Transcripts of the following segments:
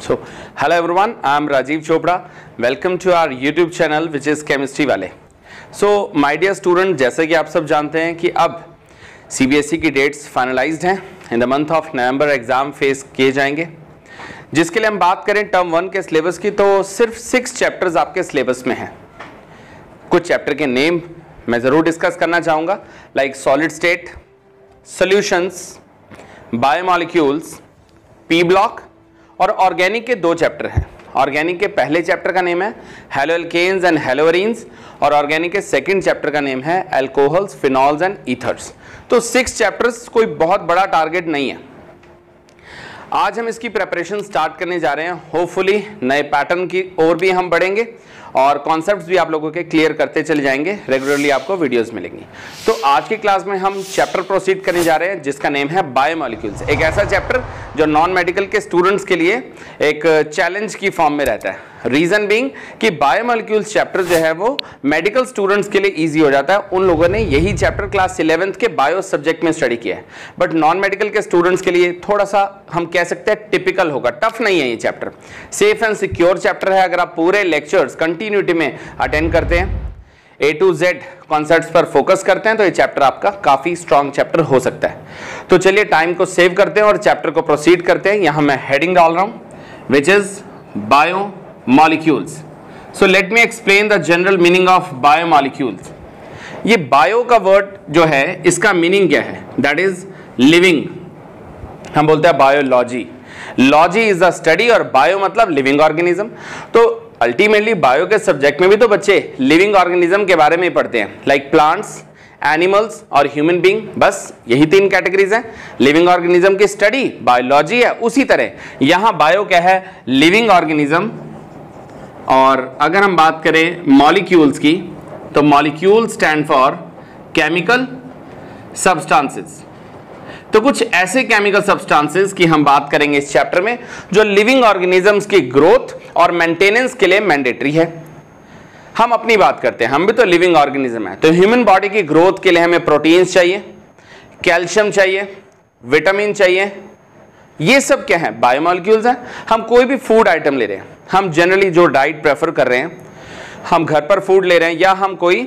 So, hello everyone, I am Rajiv Chopra. Welcome to our YouTube channel which is Chemistry वाले. So, my dear student, जैसे कि आप सब जानते हैं कि अब CBSE की डेट्स फाइनलाइज्ड हैं in the month of November exam face किए जाएँगे जिसके लिए हम बात करें टर्म वन के सिलेबस की तो सिर्फ़ सिक्स चैप्टर्स आपके सिलेबस में हैं कुछ चैप्टर के नेम मैं ज़रूर डिस्कस करना चाहूँगा like solid state solutions biomolecules p block और ऑर्गेनिक के दो चैप्टर हैं। ऑर्गेनिक के पहले चैप्टर का नेम है हेलोएल्केन्स एंड हेलोरीन्स और ऑर्गेनिक के सेकंड चैप्टर का नेम है एल्कोहल्स फिनॉल्स एंड ईथर्स तो सिक्स चैप्टर्स कोई बहुत बड़ा टारगेट नहीं है। आज हम इसकी प्रेपरेशन स्टार्ट करने जा रहे हैं। होपफुली नए पैटर्न की ओर भी हम बढ़ेंगे और कॉन्सेप्ट्स भी आप लोगों के क्लियर करते चले जाएँगे। रेगुलरली आपको वीडियोस मिलेंगी। तो आज की क्लास में हम चैप्टर प्रोसीड करने जा रहे हैं जिसका नेम है बायोमोलिक्यूल्स एक ऐसा चैप्टर जो नॉन मेडिकल के स्टूडेंट्स के लिए एक चैलेंज की फॉर्म में रहता है। रीजन बीइंग कि बायोमोलिक्यूल्स चैप्टर जो है वो मेडिकल स्टूडेंट्स के लिए इजी हो जाता है। उन लोगों ने यही चैप्टर क्लास इलेवेंथ के बायो सब्जेक्ट में स्टडी किया है। बट नॉन मेडिकल के स्टूडेंट्स के लिए थोड़ा सा हम कह सकते हैं टिपिकल होगा। टफ नहीं है ये chapter safe and secure chapter है। अगर आप पूरे लेक्चर्स कंटिन्यूटी में अटेंड करते हैं ए टू जेड कॉन्सेप्ट पर फोकस करते हैं तो ये चैप्टर आपका काफ़ी स्ट्रॉन्ग चैप्टर हो सकता है। तो चलिए टाइम को सेव करते हैं और चैप्टर को प्रोसीड करते हैं। यहाँ मैं हेडिंग डाल रहा हूँ which is bio molecules so let me explain the general meaning of biomolecules. ये बायो का वर्ड जो है, इसका मीनिंग क्या है? दैट इज़ लिविंग हम बोलते हैं biology logy is the study और बायो मतलब लिविंग ऑर्गेनिज्म तो अल्टीमेटली बायो के सब्जेक्ट में भी तो बच्चे लिविंग ऑर्गेनिज्म के बारे में ही पढ़ते हैं। लाइक प्लांट्स एनिमल्स और ह्यूमन बींग बस यही तीन कैटेगरीज हैं। लिविंग ऑर्गेनिज्म की स्टडी बायोलॉजी है, उसी तरह। यहाँ बायो क्या है? लिविंग ऑर्गेनिज्म और अगर हम बात करें मॉलिक्यूल्स की तो molecule stand for chemical substances तो कुछ ऐसे केमिकल सब्सटेंसेस की हम बात करेंगे इस चैप्टर में, जो लिविंग ऑर्गेनिजम्स की ग्रोथ और मेंटेनेंस के लिए मैंडेटरी है। हम अपनी बात करते हैं, हम भी तो लिविंग ऑर्गेनिज्म है। तो ह्यूमन बॉडी की ग्रोथ के लिए हमें प्रोटीन्स चाहिए कैल्शियम चाहिए विटामिन चाहिए, ये सब क्या है? बायोमोलिक्यूल्स हैं। हम कोई भी फ़ूड आइटम ले रहे हैं, हम जनरली जो डाइट प्रेफर कर रहे हैं, हम घर पर फ़ूड ले रहे हैं, या हम कोई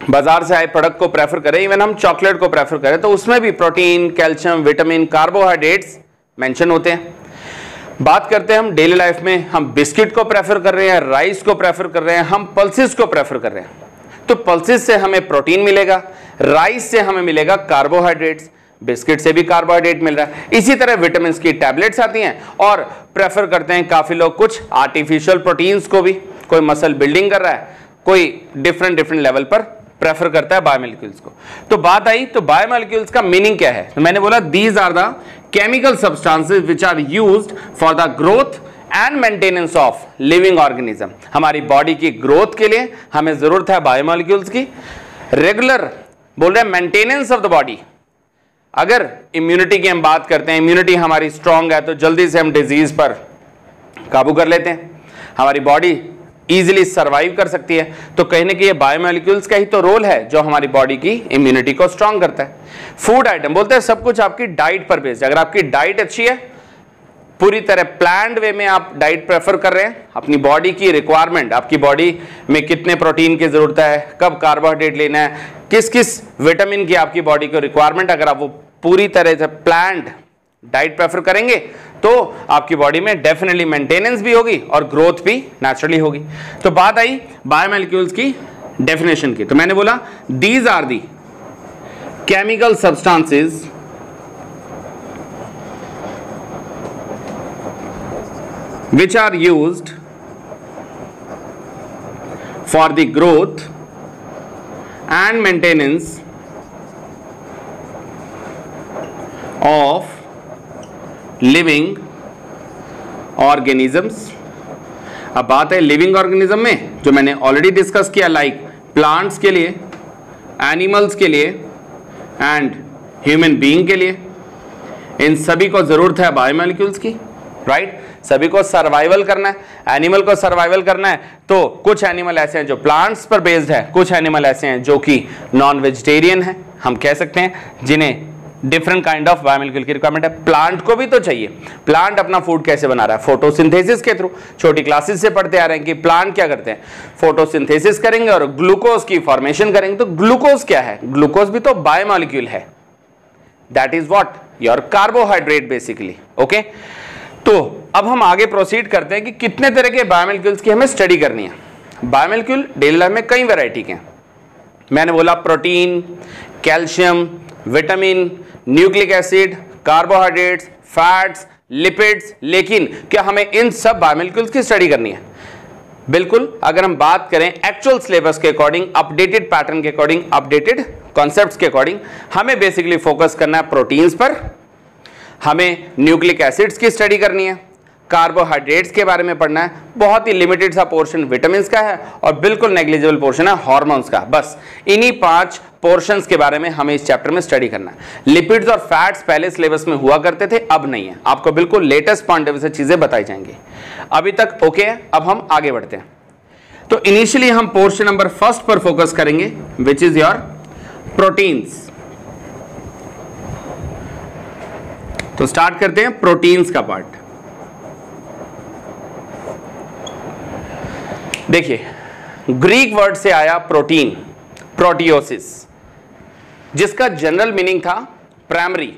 बाज़ार से आए प्रोडक्ट को प्रेफर करें इवन हम चॉकलेट को प्रेफर करें तो उसमें भी protein calcium vitamin carbohydrates mention होते हैं। बात करते हैं हम डेली लाइफ में, हम बिस्किट को प्रेफर कर रहे हैं राइस को प्रेफर कर रहे हैं, हम पल्सिस को प्रेफर कर रहे हैं। तो पल्सिस से हमें प्रोटीन मिलेगा राइस से हमें मिलेगा कार्बोहाइड्रेट्स बिस्किट से भी कार्बोहाइड्रेट मिल रहा है। इसी तरह विटामिन की टैबलेट्स आती हैं, और प्रेफर करते हैं काफ़ी लोग कुछ आर्टिफिशियल प्रोटीन्स को भी। कोई मसल बिल्डिंग कर रहा है, कोई डिफरेंट डिफरेंट लेवल पर प्रेफर करता है बायोमोलिक्यूल्स को। तो बात आई तो बायोमोलिक्यूल्स का मीनिंग क्या है? तो मैंने बोला these are the chemical substances which are used for the growth and maintenance of living organism हमारी बॉडी की ग्रोथ के लिए हमें ज़रूरत है बायोमोलिक्यूल्स की। रेगुलर बोल रहे हैं मेंटेनेंस ऑफ़ द बॉडी अगर इम्यूनिटी की हम बात करते हैं इम्यूनिटी हमारी स्ट्रांग है तो जल्दी से हम डिज़ीज़ पर काबू कर लेते हैं। हमारी बॉडी इजीली सर्वाइव कर सकती है। तो कहने की ये बायोमोलिक्यूल्स का ही तो रोल है, जो हमारी बॉडी की इम्यूनिटी को स्ट्रांग करता है। फ़ूड आइटम बोलते हैं सब कुछ आपकी डाइट पर बेस्ड अगर आपकी डाइट अच्छी है, पूरी तरह प्लान्ड वे में आप डाइट प्रेफर कर रहे हैं, अपनी बॉडी की रिक्वायरमेंट आपकी बॉडी में कितने प्रोटीन की ज़रूरत है, कब कार्बोहाइड्रेट लेना है किस किस विटामिन की आपकी बॉडी को रिक्वायरमेंट अगर आप वो पूरी तरह से प्लान्ड डाइट प्रेफर करेंगे तो आपकी बॉडी में डेफिनेटली मेंटेनेंस भी होगी और ग्रोथ भी नेचुरली होगी। तो बात आई बायोमोलिक्यूल्स की डेफिनेशन की। तो मैंने बोला these are the chemical substances which are used for the growth and maintenance of living organisms अब बात है लिविंग ऑर्गेनिज्म में, जो मैंने ऑलरेडी डिस्कस किया लाइक प्लांट्स के लिए एनिमल्स के लिए एंड ह्यूमन बीइंग के लिए। इन सभी को ज़रूरत है बायोमोलिक्यूल्स की राइट right? सभी को सर्वाइवल करना है। एनिमल को सर्वाइवल करना है तो कुछ एनिमल ऐसे हैं जो प्लांट्स पर बेस्ड है, कुछ एनिमल ऐसे हैं जो कि नॉन वेजिटेरियन है, हम कह सकते हैं, जिन्हें डिफरेंट काइंड ऑफ़ बायोमोलिक्यूल की रिक्वायरमेंट है। प्लांट को भी तो चाहिए। प्लांट अपना फ़ूड कैसे बना रहा है? फोटोसिंथेसिस के थ्रू छोटी क्लासेस से पढ़ते आ रहे हैं कि प्लांट क्या करते हैं? फोटोसिंथेसिस करेंगे और ग्लूकोज की फॉर्मेशन करेंगे। तो ग्लूकोज क्या है? ग्लूकोज भी तो बायोमोलिक्यूल है। That is what your carbohydrate basically okay तो अब हम आगे प्रोसीड करते हैं कि कितने तरह के बायोमोलिक्यूल्स की हमें स्टडी करनी है। बायोमोलिक्यूल डेली लाइफ में कई वेराइटी के हैं। मैंने बोला protein calcium vitamin nucleic acid, carbohydrates, fats, lipids, लेकिन क्या हमें इन सब बायोमोलिक्यूल्स की स्टडी करनी है? बिल्कुल, अगर हम बात करें एक्चुअल सिलेबस के अकॉर्डिंग अपडेटेड पैटर्न के अकॉर्डिंग अपडेटेड कॉन्सेप्ट के अकॉर्डिंग हमें बेसिकली फोकस करना है प्रोटीन्स पर। हमें न्यूक्लिक एसिड्स की स्टडी करनी है। कार्बोहाइड्रेट्स के बारे में पढ़ना है। बहुत ही लिमिटेड सा पोर्शन विटामिन का है और बिल्कुल नेग्लिजिबल पोर्शन है हॉर्मोन्स का। बस, इन्हीं पाँच पोर्शंस के बारे में हमें इस चैप्टर में स्टडी करना है। लिपिड्स और फैट्स पहले सिलेबस में हुआ करते थे, अब नहीं है। आपको बिल्कुल लेटेस्ट पॉइंट से चीज़ें बताई जाएँगी। अभी तक ओके है, अब हम आगे बढ़ते हैं। तो इनिशियली हम पोर्शन नंबर फ़र्स्ट पर फोकस करेंगे विच इज़ योर प्रोटीन्स तो स्टार्ट करते हैं प्रोटीन्स का पार्ट देखिए ग्रीक वर्ड से आया प्रोटीन प्रोटियोसिस जिसका जनरल मीनिंग था प्राइमरी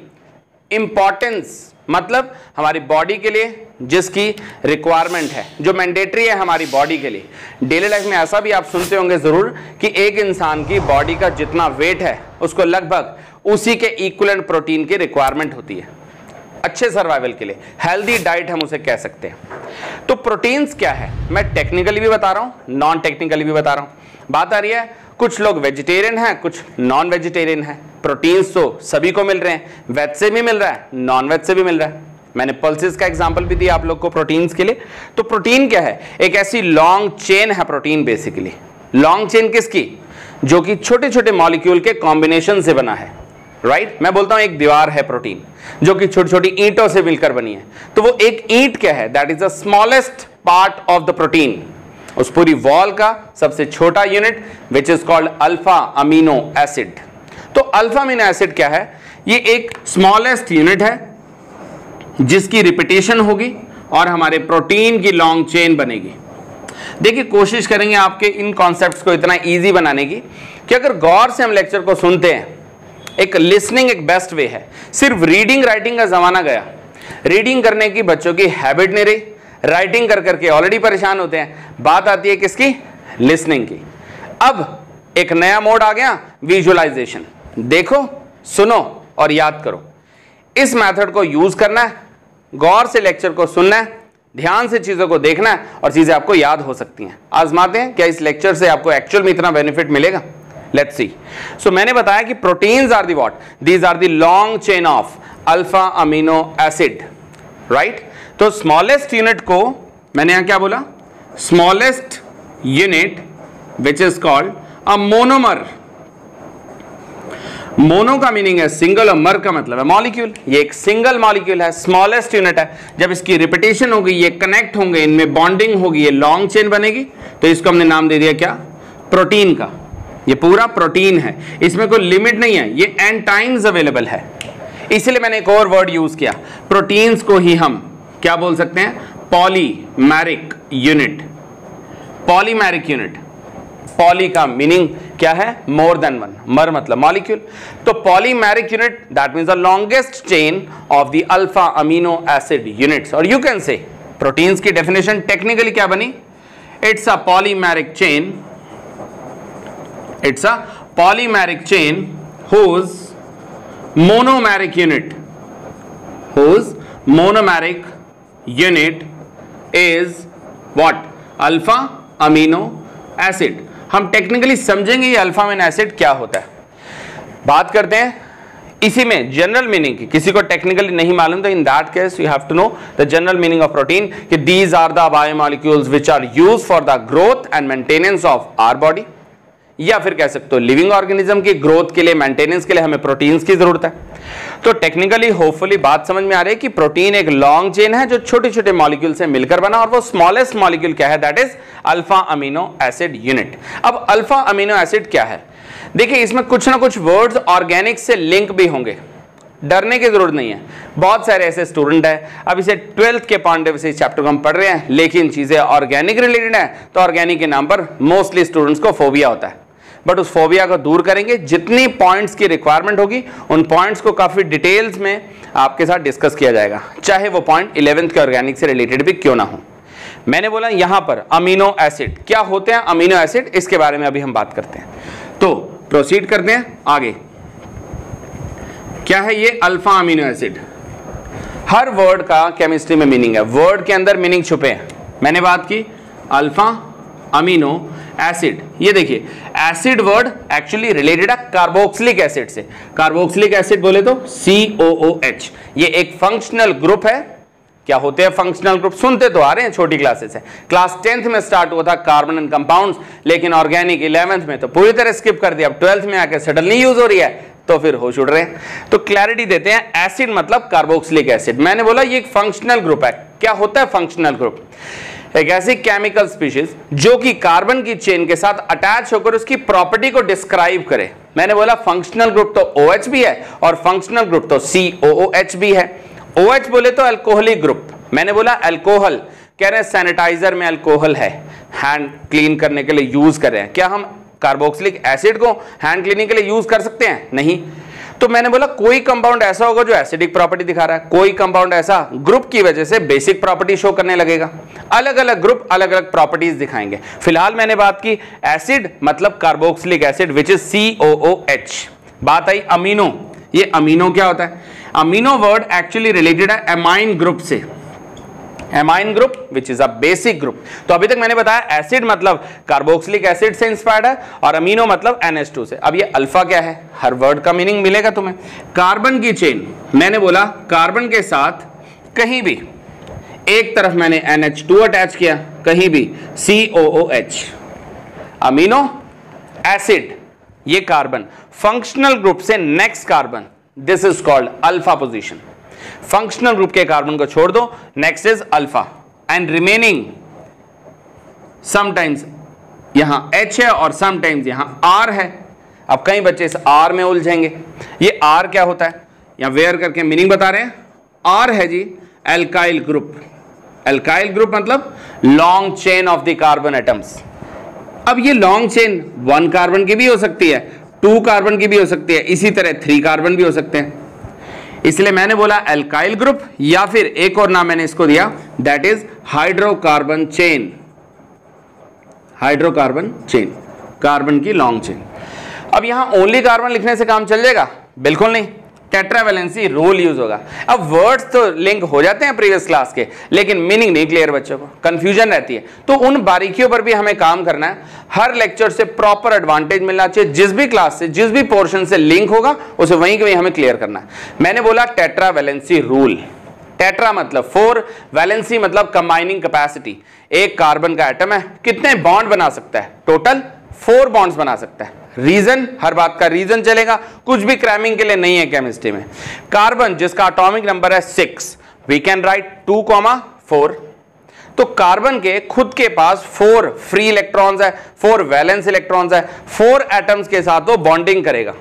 इंपॉर्टेंस मतलब हमारी बॉडी के लिए जिसकी रिक्वायरमेंट है, जो मैंडेटरी है हमारी बॉडी के लिए। डेली लाइफ में ऐसा भी आप सुनते होंगे ज़रूर कि एक इंसान की बॉडी का जितना वेट है, उसको लगभग उसी के इक्वलेंट प्रोटीन की रिक्वायरमेंट होती है। अच्छे सर्वाइवल के लिए। हेल्दी डाइट हम उसे कह सकते हैं। तो प्रोटीन्स क्या है? मैं टेक्निकली भी बता रहा हूँ नॉन टेक्निकली भी बता रहा हूँ। बात आ रही है, कुछ लोग वेजिटेरियन हैं, कुछ नॉन वेजिटेरियन हैं। प्रोटीन्स तो सभी को मिल रहे हैं। वेज से भी मिल रहा है नॉन वेज से भी मिल रहा है। मैंने पल्सेस का एग्ज़ाम्पल भी दिया आप लोग को प्रोटीन्स के लिए। तो प्रोटीन क्या है? एक ऐसी लॉन्ग चेन है प्रोटीन बेसिकली लॉन्ग चेन किसकी? जो कि छोटे छोटे मॉलिक्यूल के कॉम्बिनेशन से बना है। Right right? मैं बोलता हूँ एक दीवार है प्रोटीन, जो कि छोटी छोटी ईंटों से मिलकर बनी है। तो वो एक ईंट क्या है? That is the smallest part of the protein उस पूरी वॉल का सबसे छोटा unit which is called alpha amino acid तो अल्फ़ा अमीनो एसिड क्या है? ये एक स्मॉलेस्ट यूनिट है, जिसकी रिपीटेशन होगी और हमारे प्रोटीन की लॉन्ग चेन बनेगी। देखिए, कोशिश करेंगे आपके इन कॉन्सेप्ट्स को इतना इजी बनाने की कि अगर गौर से हम लेक्चर को सुनते हैं एक लिसनिंग एक बेस्ट वे है। सिर्फ़ रीडिंग राइटिंग का जमाना गया। रीडिंग करने की बच्चों की हैबिट नहीं रही। राइटिंग कर करके ऑलरेडी परेशान होते हैं। बात आती है किसकी? लिसनिंग की। अब एक नया मोड आ गया विजुअलाइजेशन देखो, सुनो और याद करो। इस मेथड को यूज़ करना है, गौर से लेक्चर को सुनना है, ध्यान से चीज़ों को देखना है और चीज़ें आपको याद हो सकती हैं। आजमाते हैं, क्या इस लेक्चर से आपको एक्चुअल में इतना बेनिफिट मिलेगा? लेट्स सी सो मैंने बताया कि proteins are the what these are the long chain of alpha amino acid right तो स्मॉलेस्ट यूनिट को मैंने यहाँ क्या बोला? Smallest unit which is called a monomer mono का मीनिंग है सिंगल और मर का मतलब है मॉलिक्यूल ये एक सिंगल मॉलिक्यूल है स्मॉलेस्ट यूनिट है. जब इसकी रिपीटेशन होगी, ये कनेक्ट होंगे, इनमें बॉन्डिंग होगी, ये लॉन्ग चेन बनेगी तो इसको हमने नाम दे दिया क्या? प्रोटीन का. ये पूरा प्रोटीन है। इसमें कोई लिमिट नहीं है। ये एन टाइम्स अवेलेबल है। इसलिए मैंने एक और वर्ड यूज़ किया। प्रोटीन्स को ही हम क्या बोल सकते हैं? Polymeric unit polymeric unit poly का मीनिंग क्या है? मोर देन वन मर मतलब मॉलिक्यूल तो polymeric unit that means the longest chain of the alpha amino acid units और यू कैन से प्रोटीन्स की डेफिनेशन टेक्निकली क्या बनी? It's a polymeric chain It's a polymeric chain whose monomeric unit, whose monomeric unit is what? Alpha amino acid हम technically समझेंगे ये alpha amino acid क्या होता है। बात करते हैं इसी में जनरल मीनिंग की। किसी को टेक्निकली नहीं मालूम तो in that case you have to know the general meaning of protein कि these are the biomolecules which are used for the growth and maintenance of our body या फिर कह सकते हो लिविंग ऑर्गेनिज्म की ग्रोथ के लिए मेंटेनेंस के लिए हमें प्रोटीन्स की ज़रूरत है। तो टेक्निकली होपफुली बात समझ में आ रही है कि प्रोटीन एक लॉन्ग चेन है जो छोटे छोटे मॉलिक्यूल से मिलकर बना और वो स्मॉलेस्ट मॉलिक्यूल क्या है? That is alpha amino acid unit अब अल्फ़ा अमीनो एसिड क्या है? देखिए, इसमें कुछ ना कुछ वर्ड्स ऑर्गेनिक से लिंक भी होंगे। डरने की ज़रूरत नहीं है। बहुत सारे ऐसे स्टूडेंट हैं। अब इसे ट्वेल्थ के पांडे से चैप्टर को हम पढ़ रहे हैं, लेकिन चीज़ें ऑर्गेनिक रिलेटेड है तो ऑर्गेनिक के नाम पर मोस्टली स्टूडेंट्स को फोबिया होता है। बट उस फोबिया को दूर करेंगे। जितनी पॉइंट्स की रिक्वायरमेंट होगी, उन पॉइंट्स को काफ़ी डिटेल्स में आपके साथ डिस्कस किया जाएगा। चाहे वो पॉइंट इलेवेंथ के ऑर्गेनिक से रिलेटेड भी क्यों ना हो। मैंने बोला यहाँ पर अमीनो एसिड क्या होते हैं अमीनो एसिड इसके बारे में अभी हम बात करते हैं। तो प्रोसीड करते हैं आगे। क्या है ये अल्फ़ा अमीनो एसिड हर वर्ड का केमिस्ट्री में मीनिंग है। वर्ड के अंदर मीनिंग छुपे हैं। मैंने बात की अल्फ़ा अमीनो एसिड ये देखिए एसिड वर्ड एक्चुअली रिलेटेड है कार्बोक्सिलिक एसिड से। कार्बोक्सिलिक एसिड बोले तो एच ये एक फंक्शनल ग्रुप है। क्या होते हैं फंक्शनल ग्रुप सुनते तो आ रहे हैं, छोटी क्लासेस से क्लास टेंथ में स्टार्ट हुआ था कार्बन एंड कंपाउंड्स लेकिन ऑर्गेनिक इलेवेंथ में तो पूरी तरह स्किप कर दिया। अब ट्वेल्थ में आकर सडनली यूज़ हो रही है तो फिर होश उड़ रहे हैं। तो क्लैरिटी देते हैं एसिड मतलब कार्बोक्सिलिक एसिड मैंने बोला ये एक फंक्शनल ग्रुप है। क्या होता है फंक्शनल ग्रुप एक ऐसी केमिकल स्पीशीज जो कि कार्बन की चेन के साथ अटैच होकर उसकी प्रॉपर्टी को डिस्क्राइब करे। मैंने बोला फंक्शनल ग्रुप तो ओ OH भी है और फंक्शनल ग्रुप तो सी एच भी है। ओ OH बोले तो अल्कोहलिक ग्रुप मैंने बोला अल्कोहल कह रहे हैं सैनिटाइजर में अल्कोहल है। हैंड क्लीन करने के लिए यूज़ कर रहे हैं। क्या हम कार्बोक्सिलिक एसिड को हैंड क्लीनिंग के लिए यूज़ कर सकते हैं? नहीं। तो मैंने बोला, कोई कंपाउंड ऐसा होगा जो एसिडिक प्रॉपर्टी दिखा रहा है। कोई कंपाउंड ऐसा ग्रुप की वजह से बेसिक प्रॉपर्टी शो करने लगेगा। अलग अलग ग्रुप अलग अलग प्रॉपर्टीज़ दिखाएँगे। फ़िलहाल मैंने बात की एसिड मतलब carboxylic acid which is C बात आई अमीनो ये अमीनो क्या होता है? अमीनो वर्ड एक्चुअली रिलेटेड है एमाइन ग्रुप से। Amine group which is a basic group तो अभी तक मैंने बताया एसिड मतलब कार्बोक्सिलिक एसिड से इंस्पायर्ड है और अमीनो मतलब NH2 से। अब ये अल्फ़ा क्या है? हर वर्ड का मीनिंग मिलेगा तुम्हें। कार्बन की चेन मैंने बोला कार्बन के साथ कहीं भी, एक तरफ़ मैंने NH2 अटैच किया, कहीं भी COOH अमीनो एसिड ये कार्बन फंक्शनल ग्रुप से next carbon this is called alpha position functional group के कार्बन को छोड़ दो। Next is alpha and remaining sometimes यहाँ H है और समटाइम्स यहाँ R है। अब कई बच्चे इस R में उलझेंगे। ये R क्या होता है? यहाँ वेयर करके मीनिंग बता रहे हैं। R है जी एल्काइल ग्रुप एल्काइल ग्रुप मतलब long chain of the carbon atoms अब ये लॉन्ग चेन वन कार्बन की भी हो सकती है टू कार्बन की भी हो सकती है। इसी तरह थ्री कार्बन भी हो सकते हैं। इसलिए मैंने बोला एल्काइल ग्रुप या फिर एक और नाम मैंने इसको दिया that is hydrocarbon chain hydrocarbon chain carbon की लॉन्ग चेन अब यहाँ ओनली कार्बन लिखने से काम चल जाएगा? बिल्कुल नहीं। टेट्रावेलेंसी रूल यूज़ होगा। अब वर्ड्स तो लिंक हो जाते हैं प्रीवियस क्लास के, लेकिन मीनिंग नहीं क्लियर बच्चों को। कंफ्यूजन रहती है। तो उन बारीकियों पर भी हमें काम करना है। हर लेक्चर से प्रॉपर एडवांटेज मिलना चाहिए। जिस भी क्लास से, जिस भी पोर्शन से लिंक होगा, उसे वहीं के वहीं हमें क्लियर करना है। मैंने बोला टेट्रावेलेंसी रूल टेट्रा मतलब फोर वैलेंसी मतलब कंबाइनिंग कैपेसिटी एक कार्बन का एटम है। कितने बॉन्ड बना सकता है? टोटल फोर बॉन्ड्स बना सकता है। रीजन हर बात का रीजन चलेगा। कुछ भी क्रैमिंग के लिए नहीं है केमिस्ट्री में। कार्बन जिसका अटोमिक नंबर है six we can write two comma four तो कार्बन के खुद के पास फोर फ्री इलेक्ट्रॉन्स है फोर वैलेंस इलेक्ट्रॉन्स है फोर एटम्स के साथ वो बॉन्डिंग करेगा।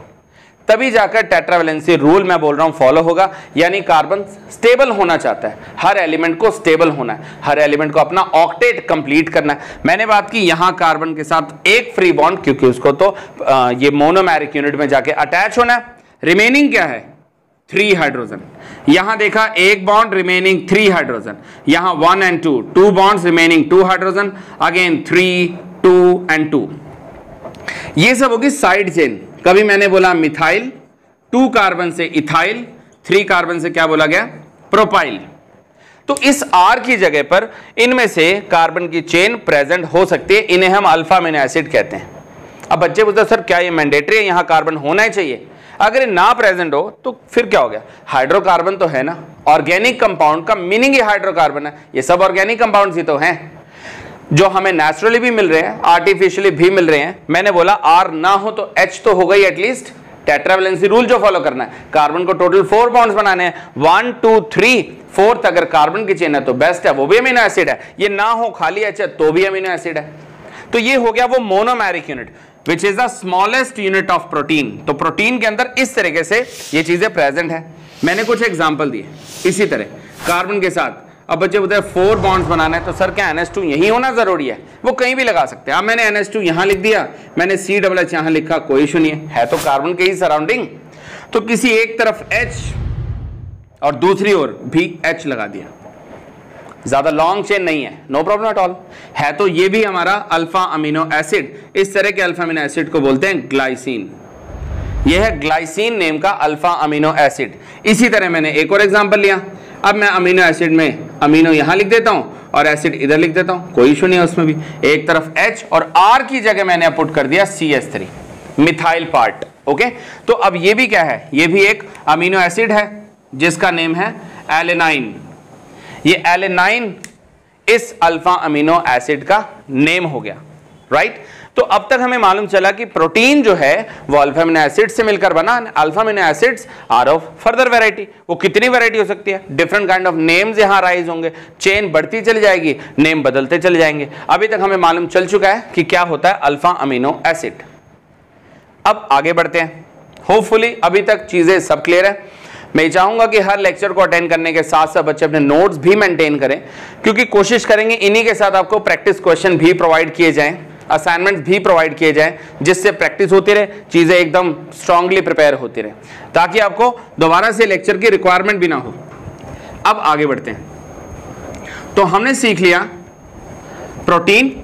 तभी जाकर टेट्रावेलेंसी रूल मैं बोल रहा हूँ फॉलो होगा। यानी कार्बन स्टेबल होना चाहता है। हर एलिमेंट को स्टेबल होना है। हर एलिमेंट को अपना ऑक्टेट कंप्लीट करना है। मैंने बात की यहाँ कार्बन के साथ एक फ्री बॉन्ड क्योंकि उसको तो आ, ये मोनोमैरिक यूनिट में जाके अटैच होना है। रिमेनिंग क्या है? थ्री हाइड्रोजन यहाँ देखा एक बॉन्ड रिमेनिंग थ्री हाइड्रोजन यहाँ one and two two bonds remaining two hydrogen again three two and two ये सब होगी साइड चेन कभी मैंने बोला मिथाइल, टू कार्बन से इथाइल, थ्री कार्बन से क्या बोला गया? प्रोपाइल। तो इस आर की जगह पर इनमें से कार्बन की चेन प्रेजेंट हो सकती है, इन्हें हम अल्फ़ा अमीनो एसिड कहते हैं। अब बच्चे पूछते सर, क्या ये मैंडेटरी है? यहाँ कार्बन होना ही चाहिए। अगर ये ना प्रेजेंट हो तो फिर क्या हो गया? हाइड्रोकार्बन तो है ना, ऑर्गेनिक कंपाउंड का मीनिंग ही हाइड्रोकार्बन है। ये सब ऑर्गेनिक कंपाउंड ही तो हैं। जो हमें नेचुरली भी मिल रहे हैं आर्टिफिशियली भी मिल रहे हैं। मैंने बोला आर ना हो तो एच तो हो गई एटलीस्ट टेट्रावेलेंसी रूल जो फॉलो करना है। कार्बन को टोटल फोर बॉन्ड्स बनाने हैं। वन टू थ्री फोर्थ अगर कार्बन की चेन है तो बेस्ट है, वो भी अमीनो एसिड है। ये ना हो खाली एच है तो भी अमीनो एसिड है। तो ये हो गया वो monomeric unit which is the smallest unit of protein तो प्रोटीन के अंदर इस तरीके से ये चीज़ें प्रेजेंट है। मैंने कुछ एग्ज़ाम्पल दिए। इसी तरह कार्बन के साथ अब बच्चे बोलते हैं फोर बॉन्ड्स बनाना है। तो सर क्या NH2 यही होना ज़रूरी है? वो कहीं भी लगा सकते हैं। अब मैंने NH2 यहाँ लिख दिया। मैंने सी डबल एच यहाँ लिखा कोई इशू नहीं है, है तो कार्बन के ही सराउंडिंग तो किसी एक तरफ़ H और दूसरी ओर भी H लगा दिया। ज़्यादा लॉन्ग चेन नहीं है। नो प्रॉब्लम एट ऑल है तो ये भी हमारा अल्फ़ा अमीनो एसिड इस तरह के अल्फ़ा अमीनो एसिड को बोलते हैं ग्लाइसिन यह है ग्लाइसिन नेम का अल्फ़ा अमीनो एसिड इसी तरह मैंने एक और एग्जांपल लिया। अब मैं अमीनो एसिड में अमीनो यहाँ लिख देता हूँ और एसिड इधर लिख देता हूँ। कोई इशू नहीं है उसमें भी। एक तरफ़ H और R की जगह मैंने पुट कर दिया C S three methyl part okay तो अब ये भी क्या है? ये भी एक अमीनो एसिड है, जिसका नेम है एलेनाइन ये एलेनाइन इस अल्फ़ा अमीनो एसिड का नेम हो गया राइट तो अब तक हमें मालूम चला कि प्रोटीन जो है, वो अल्फ़ा अमीनो एसिड से मिलकर बना alpha amino acids are of further variety वो कितनी वैरायटी हो सकती है? डिफरेंट काइंड ऑफ़ नेम्स यहाँ राइज होंगे. चेन बढ़ती चली जाएगी नेम बदलते चले जाएँगे. अभी तक हमें मालूम चल चुका है कि क्या होता है अल्फ़ा अमीनो एसिड अब आगे बढ़ते हैं. होपफुली अभी तक चीज़ें सब क्लियर है. मैं चाहूँगा कि हर लेक्चर को अटेंड करने के साथ साथ बच्चे अपने नोट्स भी मेंटेन करें, क्योंकि कोशिश करेंगे इन्हीं के साथ आपको प्रैक्टिस क्वेश्चन भी प्रोवाइड किए जाएँ. असाइनमेंट भी प्रोवाइड किए जाएँ, जिससे प्रैक्टिस होती रहे, चीज़ें एकदम स्ट्रांगली प्रिपेयर होती रहे, ताकि आपको दोबारा से लेक्चर की रिक्वायरमेंट भी ना हो। अब आगे बढ़ते हैं। तो हमने सीख लिया प्रोटीन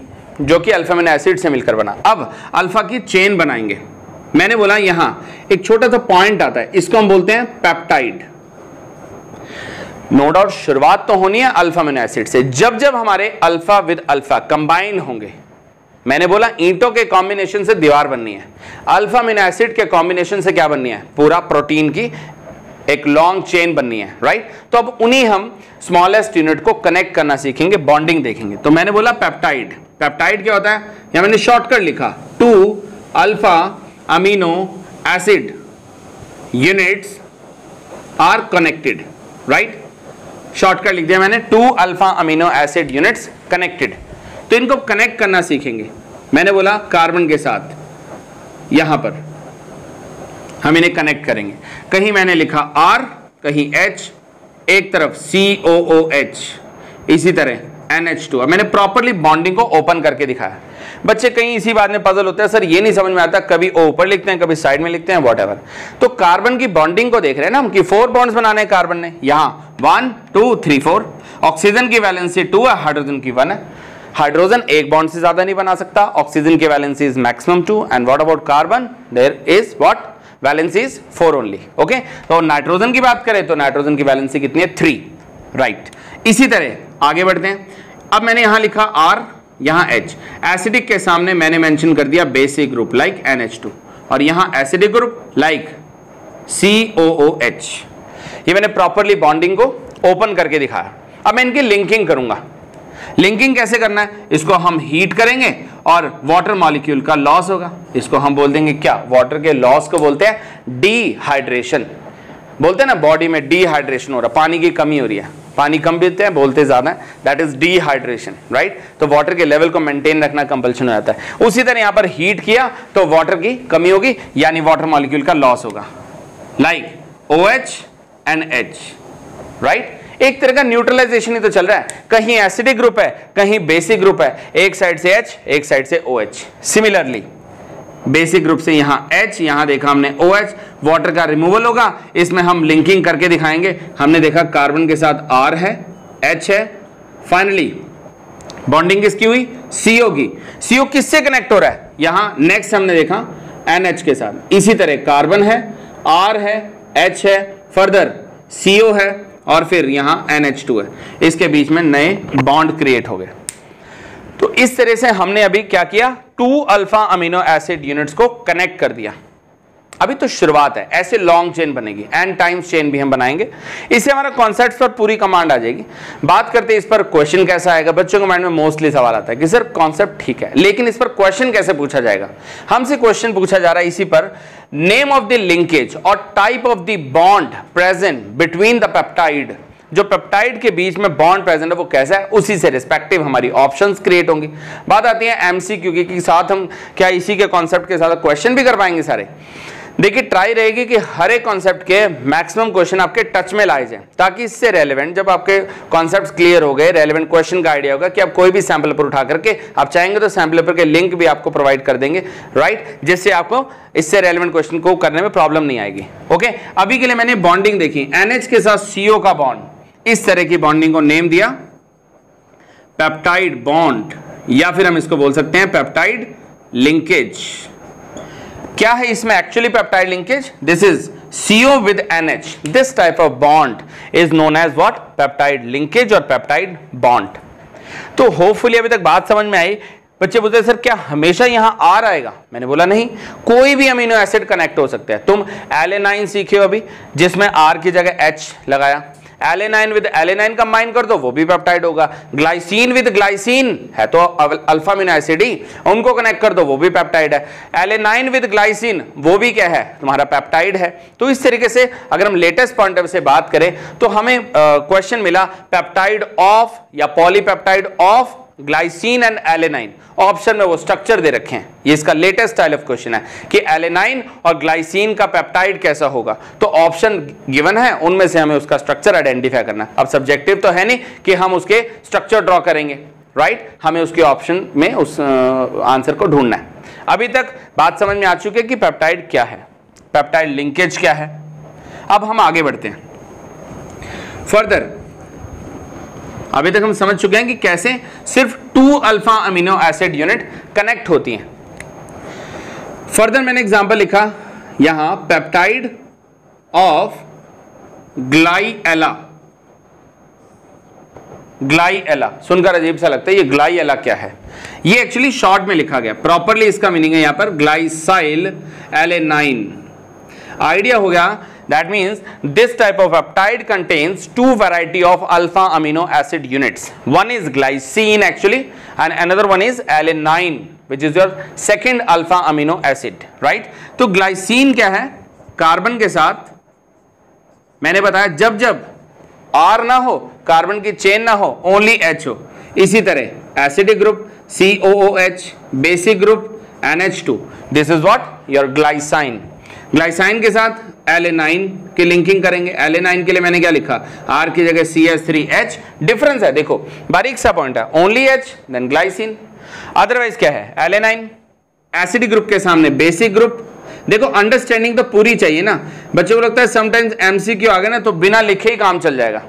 जो कि अल्फामिन एसिड से मिलकर बना। अब अल्फ़ा की चेन बनाएँगे। मैंने बोला यहाँ एक छोटा सा पॉइंट आता है, इसको हम बोलते हैं पेप्टाइड नो डाउट शुरुआत तो होनी है अल्फ़ा मिनो एसिड से। जब जब हमारे अल्फ़ा विद अल्फ़ा कंबाइन होंगे मैंने बोला, ईंटों के कॉम्बिनेशन से दीवार बननी है। अल्फ़ा मिनो एसिड के कॉम्बिनेशन से क्या बननी है? पूरा प्रोटीन की एक लॉन्ग चेन बननी है राइट तो अब उन्हीं हम स्मॉलेस्ट यूनिट को कनेक्ट करना सीखेंगे बॉन्डिंग देखेंगे। तो मैंने बोला पेप्टाइड पेप्टाइड क्या होता है? या मैंने शॉर्टकट लिखा। Two alpha amino acid units are connected right shortcut लिख दिया मैंने। Two alpha amino acid units connected तो इनको कनेक्ट करना सीखेंगे। मैंने बोला कार्बन के साथ। यहाँ पर। हम इन्हें कनेक्ट करेंगे। कहीं मैंने लिखा आर कहीं एच एक तरफ़ सी ओ ओ एच इसी तरह एन एच टू मैंने प्रॉपरली बॉन्डिंग को ओपन करके दिखाया। बच्चे, कहीं इसी बात में पजल होते हैं। सर, ये नहीं समझ में आता, कभी ओ ऊपर लिखते हैं, कभी साइड में लिखते हैं वॉट तो कार्बन की बॉन्डिंग को देख रहे हैं ना हम कि फोर बॉन्ड्स बनाने कार्बन ने। यहाँ one two three four oxygen की वैलेंसी टू है हाइड्रोजन की वन है। हाइड्रोजन एक बॉन्ड से ज़्यादा नहीं बना सकता, ऑक्सीजन के valency is maximum two and what about carbon there is what valency is four only okay तो नाइट्रोजन की बात करें तो नाइट्रोजन की वैलेंसी कितनी है? Three right right. इसी तरह, आगे बढ़ते हैं। अब मैंने यहाँ लिखा आर यहाँ एच एसिडिक के सामने मैंने मेंशन कर दिया बेसिक ग्रुप लाइक NH2 और यहाँ एसिडिक ग्रुप लाइक COOH ये मैंने प्रॉपरली बॉन्डिंग को ओपन करके दिखाया। अब मैं इनकी लिंकिंग करूँगा। लिंकिंग कैसे करना है? इसको हम हीट करेंगे और वाटर मॉलिक्यूल का लॉस होगा। इसको हम बोल देंगे क्या? वाटर के लॉस को बोलते हैं डिहाइड्रेशन बोलते हैं ना बॉडी में डिहाइड्रेशन हो रहा पानी की कमी हो रही है। पानी कम पीते हैं, बोलते ज़्यादा दैट इज़ डिहाइड्रेशन राइट तो वाटर के लेवल को मेंटेन रखना कंपल्शन हो जाता है। उसी तरह यहाँ पर हीट किया तो वाटर की कमी होगी, यानी वाटर मॉलिक्यूल का लॉस होगा। Like O H and H right एक तरह का न्यूट्रलाइजेशन ही तो चल रहा है। कहीं एसिडिक ग्रुप है, कहीं बेसिक ग्रुप है। एक साइड से एच एक साइड से O H similarly basic group से यहाँ H, यहाँ देखा हमने OH वाटर का रिमूवल होगा। इसमें हम लिंकिंग करके दिखाएँगे। हमने देखा कार्बन के साथ R है, H है। फाइनली बॉन्डिंग किसकी हुई? CO की। CO किससे कनेक्ट हो रहा है? यहाँ नेक्स्ट हमने देखा NH के साथ। इसी तरह कार्बन है, R है, H है। फर्दर CO है और फिर यहाँ NH2 है। इसके बीच में नए बॉन्ड क्रिएट हो गए। तो इस तरह से हमने अभी क्या किया? Two alpha amino acid units को कनेक्ट कर दिया। अभी तो शुरुआत है, ऐसे लॉन्ग चेन बनेगी एंड टाइम्स चेन भी हम बनाएँगे। इससे हमारा कॉन्सेप्ट पर पूरी कमांड आ जाएगी। बात करते हैं इस पर क्वेश्चन कैसा आएगा। बच्चों के माइंड में मोस्टली सवाल आता है कि, सर कॉन्सेप्ट ठीक है, लेकिन इस पर क्वेश्चन कैसे पूछा जाएगा? हमसे क्वेश्चन पूछा जा रहा है इसी पर नेम ऑफ़ द लिंकेज और type of the bond present between the peptide जो पेप्टाइड के बीच में बॉन्ड प्रेजेंट है, वो कैसा है? उसी से रिस्पेक्टिव हमारी ऑप्शंस क्रिएट होंगी। बात आती है एमसीक्यू की साथ हम क्या इसी के कॉन्सेप्ट के साथ क्वेश्चन भी कर पाएँगे सारे? देखिए ट्राई रहेगी कि हर एक कॉन्सेप्ट के मैक्सिमम क्वेश्चन आपके टच में लाए जाए ताकि इससे रेलेवेंट जब आपके कॉन्सेप्ट क्लियर हो गए रेलेवेंट क्वेश्चन का आइडिया होगा कि आप कोई भी सैंपल पेपर उठा करके, आप चाहेंगे तो सैंपल पेपर के लिंक भी आपको प्रोवाइड कर देंगे राइट जिससे आपको इससे रेलिवेंट क्वेश्चन को करने में प्रॉब्लम नहीं आएगी ओके अभी के लिए मैंने बॉन्डिंग देखी। एनएच के साथ सीओ का बॉन्ड इस तरह की बॉन्डिंग को नेम दिया। पेप्टाइड बॉन्ड या फिर हम इसको बोल सकते हैं पेप्टाइड लिंकेज क्या है इसमें actually peptide linkage this is CO with NH this type of bond is known as what? Peptide linkage और peptide bond. तो होपफुली अभी तक बात समझ में आई। बच्चे बोलते सर, क्या हमेशा यहाँ आर आएगा? मैंने बोला, नहीं, कोई भी अमीनो एसिड कनेक्ट हो सकते हैं। तुम एलेनाइन सीखे हो अभी, जिसमें आर की जगह एच लगाया। एलेनाइन विद एलेनाइन कंबाइन कर दो, वो भी पेप्टाइड होगा। ग्लाइसिन विद ग्लाइसिन है तो अल्फ़ा मिनो एसिड ही, उनको कनेक्ट कर दो, वो भी पेप्टाइड है। एलेनाइन विद ग्लाइसिन, वो भी क्या है? तुम्हारा पेप्टाइड है। तो इस तरीके से अगर हम लेटेस्ट पॉइंट ऑफ़ से बात करें तो हमें क्वेश्चन मिला, पेप्टाइड ऑफ़ या polypeptide of glycine and alanine. Option में वो स्ट्रक्चर दे रखे हैं। ये इसका लेटेस्ट स्टाइल ऑफ़ क्वेश्चन है कि एलेनाइन और ग्लाइसिन का पेप्टाइड कैसा होगा। तो ऑप्शन गिवन है, उनमें से हमें उसका स्ट्रक्चर आइडेंटिफाई करना अब सब्जेक्टिव तो है नहीं कि हम उसके स्ट्रक्चर ड्रॉ करेंगे राइट right? हमें उसके ऑप्शन में उस आंसर को ढूंढना है। अभी तक बात समझ में आ चुकी है कि पेप्टाइड क्या है। पेप्टाइड लिंकेज क्या है। अब हम आगे बढ़ते हैं। फर्दर अभी तक हम समझ चुके हैं कि कैसे सिर्फ़ two alpha amino acid unit connect होती हैं। फर्दर मैंने एग्जांपल लिखा, यहाँ पेप्टाइड ऑफ़ ग्लाइएला। ग्लाइएला, सुनकर अजीब सा लगता है, ये ग्लाइएला क्या है? ये एक्चुअली शॉर्ट में लिखा गया प्रॉपरली इसका मीनिंग है यहाँ पर ग्लाइसाइल एलेनाइन आइडिया हो गया That means this type of peptide contains two variety of alpha amino acid units. One is glycine actually and another one is alanine which is your second alpha amino acid. Right? तो glycine क्या है carbon के साथ मैंने बताया जब जब R ना हो कार्बन की चेन ना हो ओनली H हो इसी तरह acidic group COOH basic group NH2 this is what your glycine glycine के साथ एलेनाइन की लिंकिंग करेंगे। एलेनाइन के लिए मैंने क्या लिखा? आर की जगह C H three H difference है, देखो, बारीक सा पॉइंट है। Only H then glycine otherwise क्या है? एलेनाइन एसिड ग्रुप के सामने बेसिक ग्रुप देखो अंडरस्टैंडिंग तो पूरी चाहिए ना। बच्चों को लगता है समटाइम्स एमसीक्यू आ गए ना तो बिना लिखे ही काम चल जाएगा।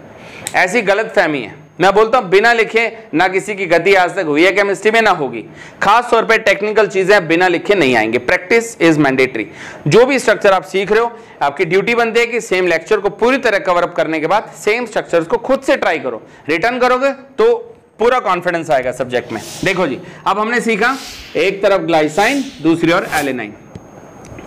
ऐसी गलत फहमी है। मैं बोलता हूँ बिना लिखे ना किसी की गति आज तक हुई है केमिस्ट्री में ना होगी। खास तौर पे टेक्निकल चीज़ें बिना लिखे नहीं आएँगे। प्रैक्टिस इज़ मैंडेटरी जो भी स्ट्रक्चर आप सीख रहे हो आपकी ड्यूटी बनती है कि सेम लेक्चर को पूरी तरह कवर अप करने के बाद सेम स्ट्रक्चर को खुद से ट्राई करो। रिटर्न करोगे तो पूरा कॉन्फिडेंस आएगा सब्जेक्ट में। देखो जी अब हमने सीखा एक तरफ़ ग्लाइसाइन दूसरी ओर एलेनाइन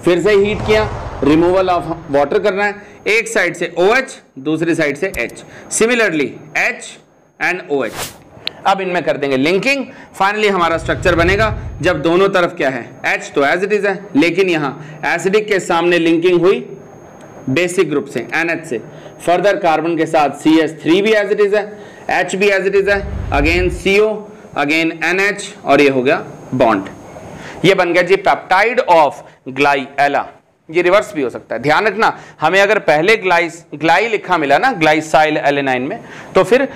फिर से हीट किया रिमूवल ऑफ़ वाटर करना है। एक साइड से ओ OH, दूसरी साइड से H similarly H and O H अब इनमें कर देंगे लिंकिंग फाइनली हमारा स्ट्रक्चर बनेगा। जब दोनों तरफ़ क्या है? एच तो एज इट इज़ है, लेकिन यहाँ एसिडिक के सामने लिंकिंग हुई बेसिक ग्रुप से एच से। फर्दर कार्बन के साथ सी एच थ्री भी एज इट इज़ है एच भी एज इट इज़ है। Again CO again N H और ये हो गया बॉन्ड ये बन गया जी पेप्टाइड ऑफ़ ग्लाइएला ये रिवर्स भी हो सकता है। ध्यान रखना, हमें अगर पहले ग्लाइस ग्लाई लिखा मिला ना ग्लाइसाइल एलेनाइन में तो फिर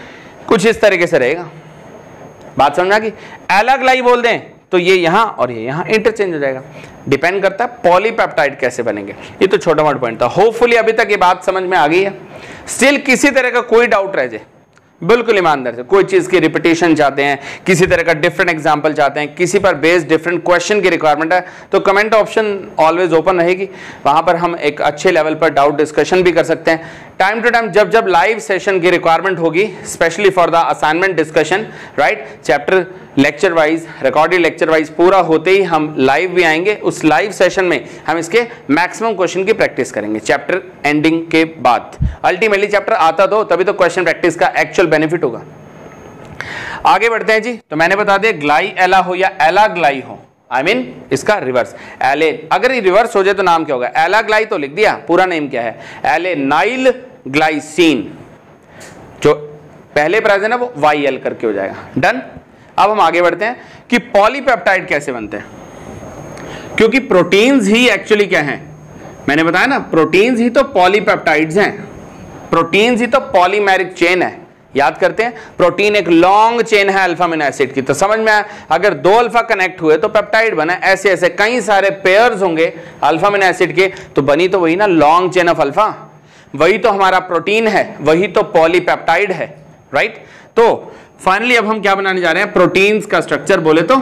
कुछ इस तरीके से रहेगा। बात समझ गई अलग लाई बोल दें तो ये यहाँ और ये यहाँ इंटरचेंज हो जाएगा। डिपेंड करता है पॉलीपेप्टाइड कैसे बनेंगे। ये तो छोटा मोटा पॉइंट था। होपफुली अभी तक ये बात समझ में आ गई है। स्टिल किसी तरह का कोई डाउट रह जाए। बिल्कुल ईमानदार से। कोई चीज़ की रिपीटेशन चाहते हैं, किसी तरह का डिफरेंट एग्ज़ाम्पल चाहते हैं, किसी पर बेस्ड डिफरेंट क्वेश्चन की रिक्वायरमेंट है तो कमेंट ऑप्शन ऑलवेज ओपन रहेगी। वहाँ पर हम एक अच्छे लेवल पर डाउट डिस्कशन भी कर सकते हैं। टाइम टू टाइम जब जब लाइव सेशन की रिक्वायरमेंट होगी specially for the assignment discussion right chapter lecture wise recorded lecture wise पूरा होते ही हम लाइव भी आएँगे। उस लाइव सेशन में हम इसके मैक्सिमम क्वेश्चन की प्रैक्टिस करेंगे। चैप्टर एंडिंग के बाद। अल्टीमेटली चैप्टर आता तो तभी तो क्वेश्चन प्रैक्टिस का एक्चुअल बेनिफिट होगा। आगे बढ़ते हैं जी। तो मैंने बता दिया ग्लाई एला हो या एला ग्लाई हो। आई I मीन mean, इसका रिवर्स एले अगर ये रिवर्स हो जाए तो नाम क्या होगा? एला ग्लाई तो लिख दिया पूरा नेम क्या है? एले नाइल ग्लाइसिन, जो पहले प्राइज है वो वाई एल करके हो जाएगा। डन अब हम आगे बढ़ते हैं कि पॉलीपेप्टाइड कैसे बनते हैं। क्योंकि प्रोटीन्स ही एक्चुअली क्या हैं? मैंने बताया ना प्रोटीन्स ही तो पॉलीपेप्टाइड्स हैं। प्रोटीन्स ही तो पॉलीमेरिक चेन है। याद करते हैं प्रोटीन एक लॉन्ग चेन है अल्फ़ा अमीनो एसिड की। तो समझ में आया, अगर दो अल्फ़ा कनेक्ट हुए तो पेप्टाइड बना ऐसे ऐसे कई सारे पेयर्स होंगे अल्फ़ा अमीनो एसिड के। तो बनी तो वही ना लॉन्ग चेन ऑफ़ अल्फ़ा वही तो हमारा प्रोटीन है, वही तो पॉलीपेप्टाइड है राइट तो फाइनली अब हम क्या बनाने जा रहे हैं? प्रोटीन्स का स्ट्रक्चर बोले तो?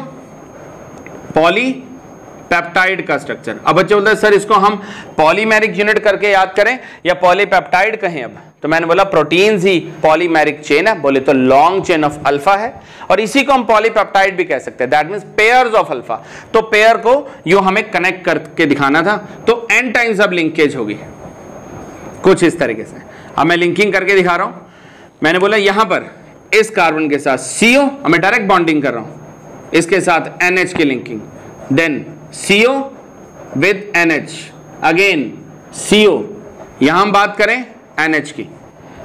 पॉली पेप्टाइड का स्ट्रक्चर अब बच्चे बोलते हैं, सर, इसको हम पॉलीमेरिक यूनिट करके याद करें या पॉलीपेप्टाइड कहें अब? तो मैंने बोला, प्रोटीन्स ही पॉलीमेरिक चेन है, बोले तो लॉन्ग चेन ऑफ़ अल्फ़ा है और इसी को हम पॉलीपेप्टाइड भी कह सकते हैं। That means pairs of alpha तो पेयर को यू हमें कनेक्ट करके दिखाना था तो एन टाइम्स अब लिंकेज होगी। कुछ इस तरीके से। अब मैं लिंकिंग करके दिखा रहा हूँ। मैंने बोला, यहाँ पर इस कार्बन के साथ सीओ मैं डायरेक्ट बॉन्डिंग कर रहा हूँ। इसके साथ एनएच की linking then CO with NH again CO यहाँ हम बात करें एनएच की।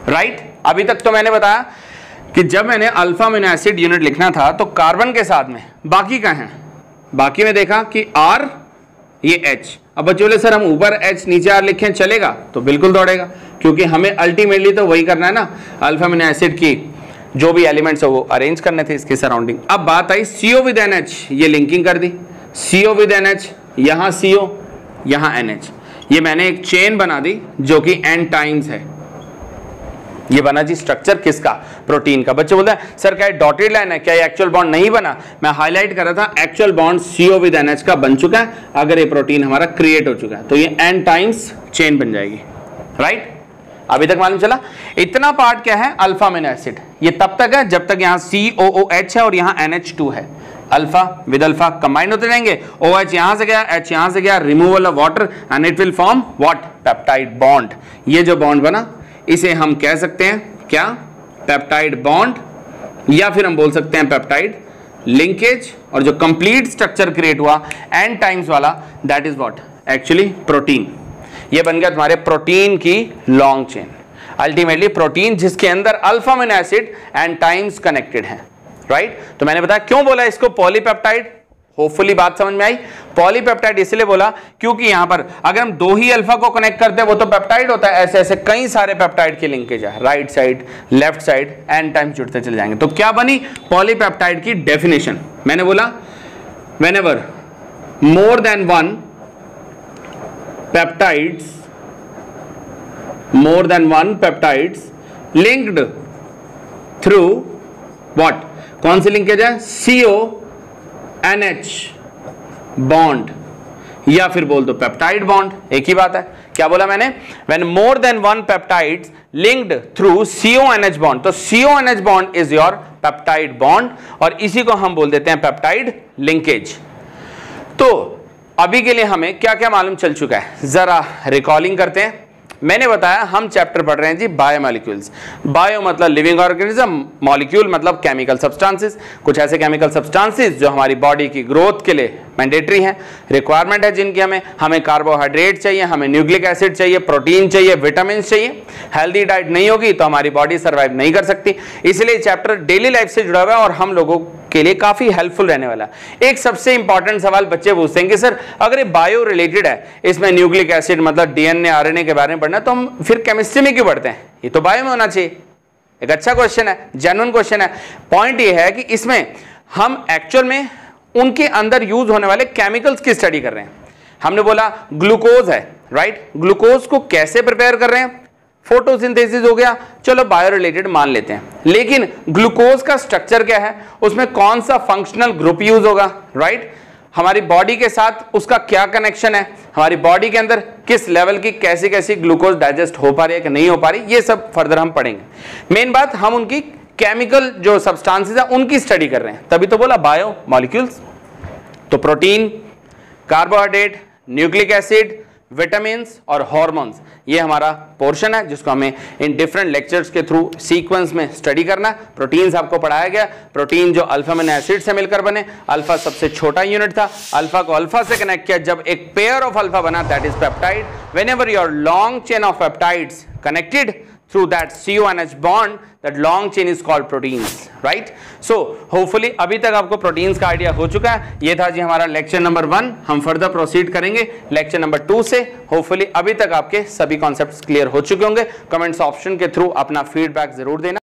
Right right? अभी तक तो मैंने बताया कि जब मैंने अल्फ़ा अमीनो एसिड यूनिट लिखना था तो कार्बन के साथ में बाकी का है? बाकी में देखा कि आर ये एच अब बच्चों बोले, सर, हम ऊपर एच नीचे आर लिखें चलेगा? तो बिल्कुल दौड़ेगा, क्योंकि हमें अल्टीमेटली तो वही करना है ना अल्फ़ा अमीनो एसिड की जो भी एलिमेंट्स है वो अरेंज करने थे इसके सराउंडिंग अब बात आई सीओ विद एन एच ये लिंकिंग कर दी। सीओ विद एन एच यहाँ सीओ एन एच ये मैंने एक चेन बना दी जो कि एन टाइम्स है। ये बना जी स्ट्रक्चर किसका? प्रोटीन का। बच्चे बोलते हैं, सर, क्या डॉटेड लाइन है? क्या एक्चुअल बॉन्ड नहीं बना? मैं हाईलाइट कर रहा था actual bond CO with NH का बन चुका है, अगर ये प्रोटीन हमारा क्रिएट हो चुका है तो ये एन टाइम्स चेन बन जाएगी. राइट अभी तक मालूम चला? इतना पार्ट क्या है? अल्फ़ा अमीनो एसिड ये तब तक है जब तक यहाँ सी ओ ओ एच है और यहाँ एन एच टू है। अल्फ़ा विद अल्फ़ा कंबाइंड होते रहेंगे। ओ एच यहाँ से गया एच यहाँ से गया removal of water and it will form what peptide bond ये जो बॉन्ड बना इसे हम कह सकते हैं क्या? पेप्टाइड बॉन्ड या फिर हम बोल सकते हैं पेप्टाइड लिंकेज और जो कंप्लीट स्ट्रक्चर क्रिएट हुआ एन टाइम्स वाला that is what actually protein ये बन गया तुम्हारे प्रोटीन की लॉन्ग चेन अल्टीमेटली प्रोटीन जिसके अंदर alpha amino acid and times connected है. Right right? तो मैंने बताया, क्यों बोला इसको? पॉलीपेप्टाइड होपफुली बात समझ में आई। पॉलीपेप्टाइड इसलिए बोला क्योंकि यहाँ पर अगर हम दो ही अल्फ़ा को कनेक्ट करते हैं, वो तो पेप्टाइड होता है। ऐसे ऐसे कई सारे पेप्टाइड की लिंकेज है। Right side left side and time जुड़ते चले जाएँगे। तो क्या बनी? पॉलीपेप्टाइड की डेफिनेशन मैंने बोला whenever more than one peptides more than one peptides linked through what कौन सी लिंकेज है? सीओ एनएच बॉन्ड, या फिर बोल दो पेप्टाइड बॉन्ड, एक ही बात है। क्या बोला मैंने? When more than one peptides linked through CO NH bond तो CO NH bond is your peptide bond और इसी को हम बोल देते हैं पेप्टाइड लिंकेज तो अभी के लिए हमें क्या क्या मालूम चल चुका है? जरा रिकॉलिंग करते हैं। मैंने बताया, हम चैप्टर पढ़ रहे हैं जी बायोमोलिक्यूल्स बायो मतलब लिविंग ऑर्गेनिज्म मॉलिक्यूल मतलब केमिकल सब्सटेंसेस कुछ ऐसे केमिकल सब्सटेंसेस जो हमारी बॉडी की ग्रोथ के लिए मैंडेटरी हैं रिक्वायरमेंट है जिनकी हमें हमें कार्बोहाइड्रेट चाहिए, हमें न्यूक्लिक एसिड चाहिए प्रोटीन चाहिए विटामिन चाहिए. हेल्दी डाइट नहीं होगी तो हमारी बॉडी सर्वाइव नहीं कर सकती. इसलिए चैप्टर डेली लाइफ से जुड़ा हुआ है और हम लोगों के लिए काफ़ी हेल्पफुल रहने वाला एक सबसे इंपॉर्टेंट सवाल बच्चे पूछते हैं कि सर, अगर ये बायो रिलेटेड है, इसमें न्यूक्लिक एसिड मतलब डीएनए आरएनए के बारे में पढ़ना तो हम फिर केमिस्ट्री में क्यों पढ़ते हैं? ये तो बायो में होना चाहिए। एक अच्छा क्वेश्चन है जेनुअन क्वेश्चन है। पॉइंट ये है कि इसमें हम एक्चुअल में उनके अंदर यूज़ होने वाले केमिकल्स की स्टडी कर रहे हैं। हमने बोला ग्लूकोज है राइट ग्लूकोज को कैसे प्रिपेयर कर रहे हैं? फोटोसिंथेसिस हो गया। चलो बायो रिलेटेड मान लेते हैं। लेकिन ग्लूकोज का स्ट्रक्चर क्या है? उसमें कौन सा फंक्शनल ग्रुप यूज़ होगा? राइट हमारी बॉडी के साथ उसका क्या कनेक्शन है? हमारी बॉडी के अंदर किस लेवल की कैसी कैसी ग्लूकोज डाइजेस्ट हो पा रही है कि नहीं हो पा रही, ये सब फर्दर हम पढ़ेंगे। मेन बात, हम उनकी केमिकल जो सब्सटेंसेस है, उनकी स्टडी कर रहे हैं। तभी तो बोला बायो मॉलिक्यूल्स तो protein carbohydrate nucleic acid vitamin और हॉर्मोन्स ये हमारा पोर्शन है, जिसको हमें इन डिफरेंट लेक्चर्स के थ्रू सीक्वेंस में स्टडी करना प्रोटीन्स आपको पढ़ाया गया. प्रोटीन जो अल्फ़ा में एसिड से मिलकर बने. अल्फ़ा सबसे छोटा यूनिट था. अल्फ़ा को अल्फ़ा से कनेक्ट किया. जब एक पेयर ऑफ़ अल्फ़ा बना that is peptide whenever your long chain of peptides connected through that CONH bond that long chain is called proteins right so hopefully अभी तक आपको proteins का idea हो चुका है ये था जी हमारा lecture number वन हम further proceed करेंगे lecture number टू से hopefully अभी तक आपके सभी concepts clear हो चुके होंगे comments option के through अपना feedback ज़रूर देना